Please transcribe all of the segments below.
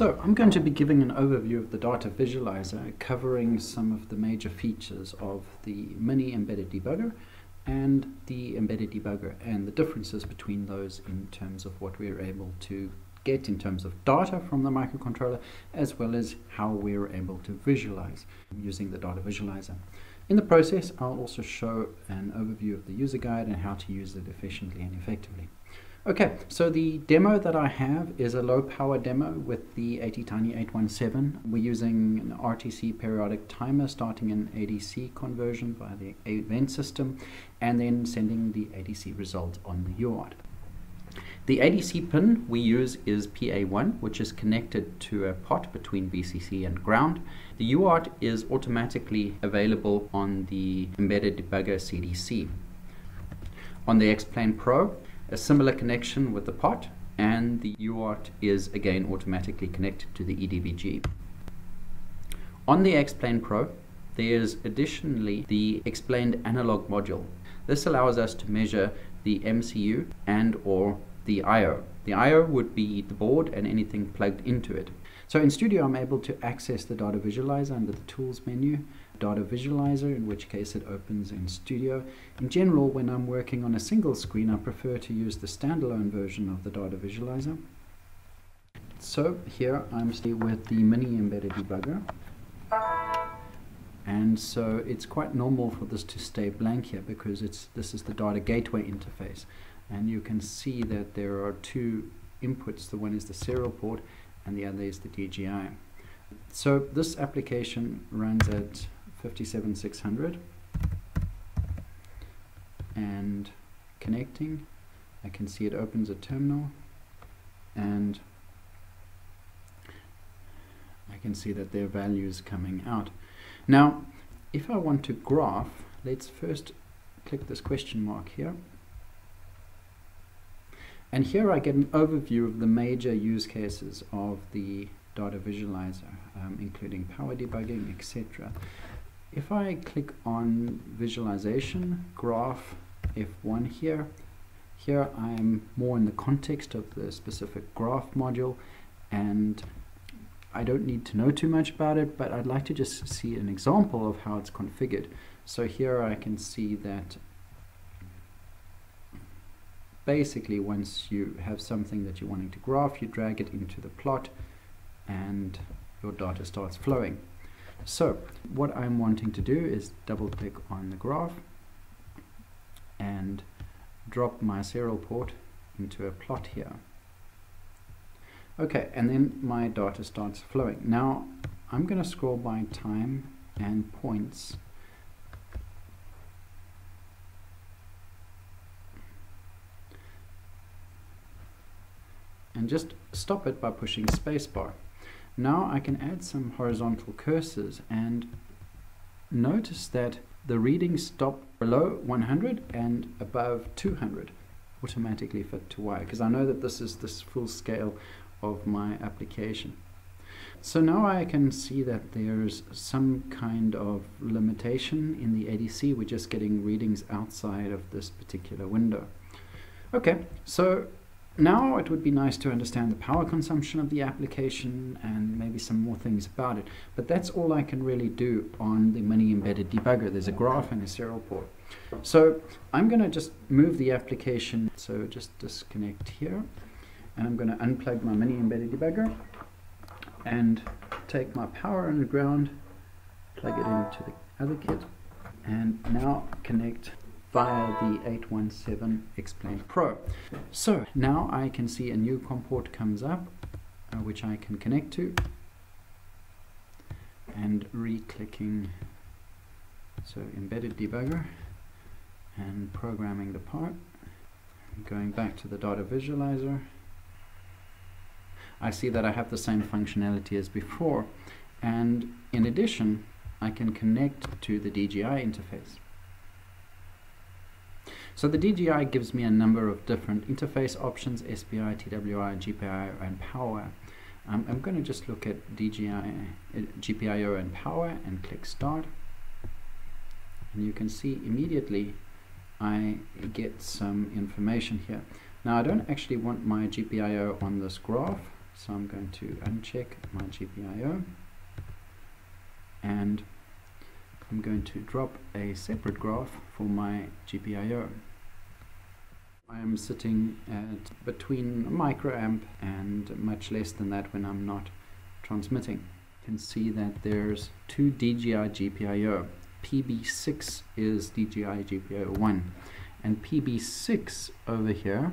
So I'm going to be giving an overview of the data visualizer covering some of the major features of the mini embedded debugger and the embedded debugger and the differences between those in terms of what we're able to get in terms of data from the microcontroller as well as how we're able to visualize using the data visualizer. In the process I'll also show an overview of the user guide and how to use it efficiently and effectively. Okay, so the demo that I have is a low power demo with the ATtiny 817. We're using an RTC periodic timer starting an ADC conversion via the event system and then sending the ADC result on the UART. The ADC pin we use is PA1, which is connected to a pot between VCC and ground. The UART is automatically available on the embedded debugger CDC. On the Xplained Pro, a similar connection with the pot and the UART is again automatically connected to the EDBG. On the Xplained Pro, there's additionally the Xplained analog module. This allows us to measure the MCU and or the I.O. The I.O. would be the board and anything plugged into it. So in Studio I'm able to access the data visualizer under the tools menu data visualizer, in which case it opens in Studio. In general, when I'm working on a single screen, I prefer to use the standalone version of the data visualizer. So here I'm still with the mini embedded debugger. And so it's quite normal for this to stay blank here because it's this is the data gateway interface. And you can see that there are two inputs. The one is the serial port and the other is the DGI. So this application runs at 57600 and connecting I can see it opens a terminal and I can see that there are values coming out now if I want to graph let's first click this question mark here and here I get an overview of the major use cases of the data visualizer, um, including power debugging, etc. If I click on visualization, graph F1 here, here I'm more in the context of the specific graph module and I don't need to know too much about it, but I'd like to just see an example of how it's configured. So here I can see that basically once you have something that you're wanting to graph, you drag it into the plot and your data starts flowing. So what I'm wanting to do is double click on the graph and drop my serial port into a plot here. Okay, and then my data starts flowing. Now I'm going to scroll by time and points and just stop it by pushing spacebar. Now I can add some horizontal cursors and notice that the readings stop below 100 and above 200 automatically fit to Y because I know that this is this full scale of my application. So now I can see that there's some kind of limitation in the ADC. We're just getting readings outside of this particular window. Okay, so now it would be nice to understand the power consumption of the application and maybe some more things about it. But that's all I can really do on the mini embedded debugger. There's a graph and a serial port. So I'm going to just move the application. So just disconnect here. And I'm going to unplug my mini embedded debugger and take my power and ground, plug it into the other kit, and now connect via the 817 Xplained Pro. So now I can see a new COM port comes up uh, which I can connect to and re-clicking so embedded debugger and programming the part going back to the data visualizer I see that I have the same functionality as before and in addition I can connect to the DGI interface so the DGI gives me a number of different interface options, SPI, TWI, GPIO, and power. Um, I'm going to just look at DGI, uh, GPIO and power and click start. And you can see immediately I get some information here. Now I don't actually want my GPIO on this graph, So I'm going to uncheck my GPIO and I'm going to drop a separate graph for my GPIO. I am sitting at between a microamp and much less than that when I'm not transmitting. You can see that there's two DGI GPIO. PB6 is DGI GPIO 1 and PB6 over here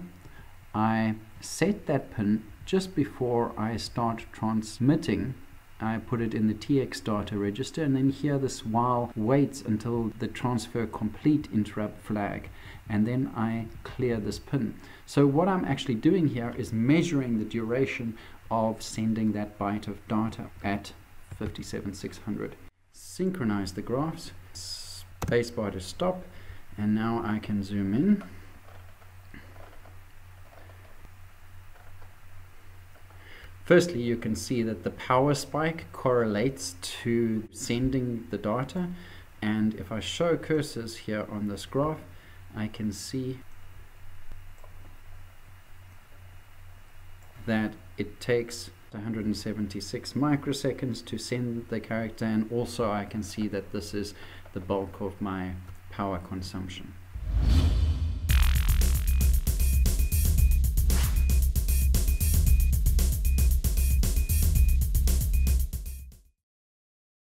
I set that pin just before I start transmitting I put it in the TX data register and then here this while waits until the transfer complete interrupt flag and then I clear this pin. So what I'm actually doing here is measuring the duration of sending that byte of data at 57600. Synchronize the graphs, spacebar to stop and now I can zoom in Firstly, you can see that the power spike correlates to sending the data. And if I show cursors here on this graph, I can see that it takes 176 microseconds to send the character and also I can see that this is the bulk of my power consumption.